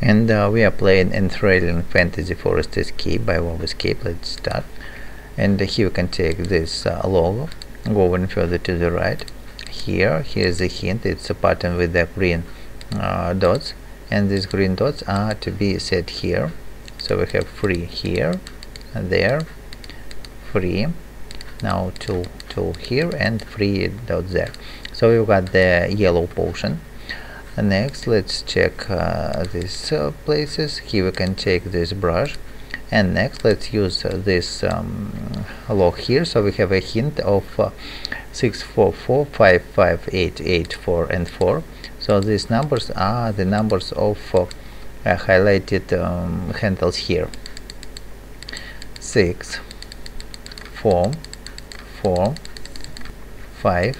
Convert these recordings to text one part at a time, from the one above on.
and uh, we are playing Enthralling Fantasy Forest Escape by WoW Escape. Let's start. And here we can take this uh, logo, going further to the right. Here, here's a hint. It's a pattern with the green uh, dots, and these green dots are to be set here. So we have three here, there, three. Now two, two here, and three dots there. So we've got the yellow potion next let's check uh, these uh, places. Here we can take this brush. And next let's use uh, this um, log here. So we have a hint of uh, 644558884 and 4 so these numbers are the numbers of uh, highlighted um, handles here. 6 4 4 5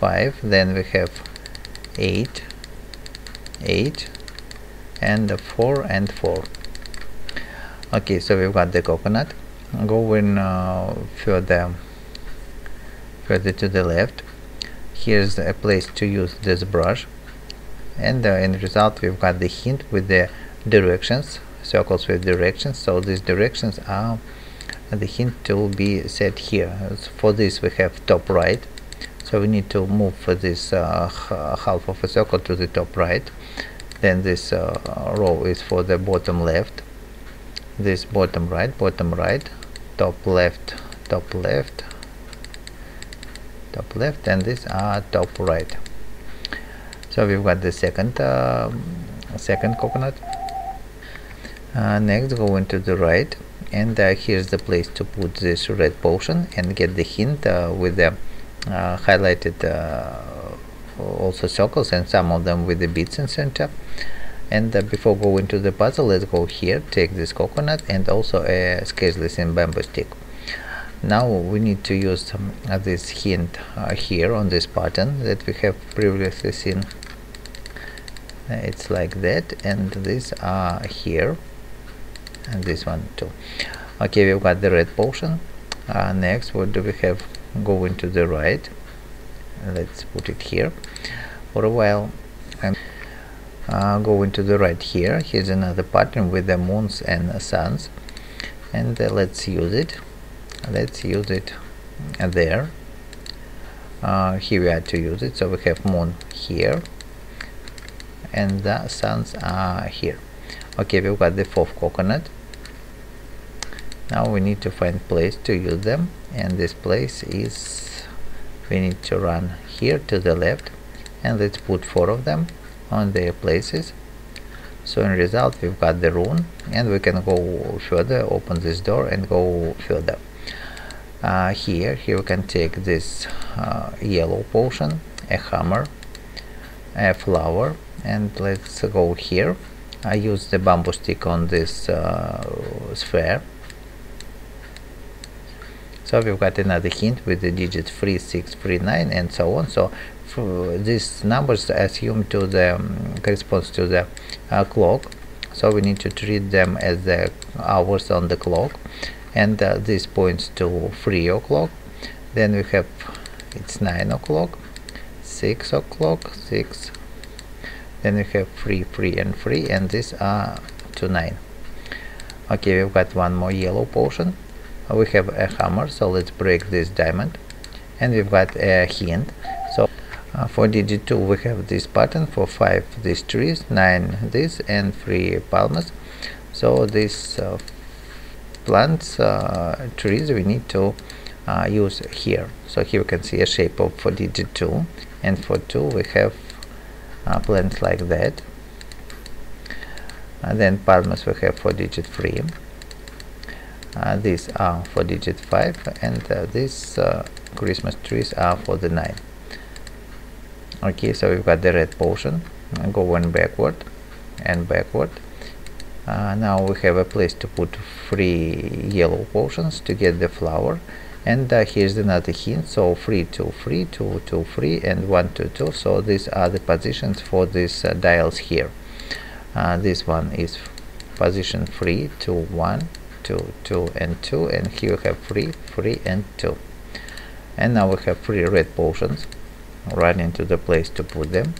5 then we have 8 8 and 4 and 4 okay so we've got the coconut. Going uh, further further to the left. Here's a place to use this brush. And uh, in result we've got the hint with the directions circles with directions. So these directions are the hint to be set here. For this we have top right so we need to move this uh, half of a circle to the top right. Then this uh, row is for the bottom left. This bottom right bottom right top left top left top left and this are top right. So we've got the second uh, second coconut. Uh, next go into the right and uh, here's the place to put this red potion and get the hint uh, with the uh, highlighted uh, also circles and some of them with the beads in center. And uh, before going to the puzzle let's go here take this coconut and also a sketchless in bamboo stick. Now we need to use um, uh, this hint uh, here on this pattern that we have previously seen. Uh, it's like that and these are here and this one too. Okay we've got the red potion next what do we have going to the right. Let's put it here. For a while and uh, going to the right here. Here's another pattern with the moons and the suns. And uh, let's use it. Let's use it there. Uh, here we are to use it. So we have moon here. And the suns are here. Okay we've got the fourth coconut now we need to find place to use them and this place is we need to run here to the left and let's put four of them on their places. So in result we've got the rune and we can go further open this door and go further. Uh, here here we can take this uh, yellow potion a hammer a flower and let's go here. I use the bamboo stick on this uh, sphere so we've got another hint with the digit 3639 and so on. So these numbers assume to the um, corresponds to the uh, clock. So we need to treat them as the hours on the clock. And uh, this points to 3 o'clock. Then we have it's 9 o'clock 6 o'clock 6 then we have 3 3 and 3 and these are to 9 okay we've got one more yellow potion we have a hammer so let's break this diamond. And we've got a hint. So uh, for digit 2 we have this pattern. For 5 these trees. 9 this. And 3 palms so these uh, plants uh, trees we need to uh, use here. So here we can see a shape of for digit 2 and for 2 we have uh, plants like that. And then palms we have for digit 3 uh, these are for digit 5 and uh, these uh, Christmas trees are for the 9 okay so we've got the red potion going backward and backward. Uh, now we have a place to put three yellow potions to get the flower. And uh, here's another hint. So 3 2 3 2 2 3 and 1 2 2 so these are the positions for these uh, dials here. This one is position 3 2 1 2 2 and 2 and here we have 3 3 and 2 and now we have three red potions right into the place to put them.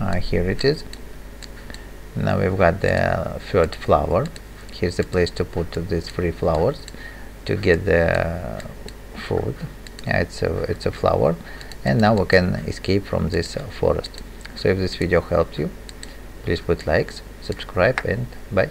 Uh, here it is. Now we've got the third flower. Here's the place to put these three flowers to get the food yeah, it's a it's a flower. And now we can escape from this forest. So if this video helped you please put likes subscribe and bye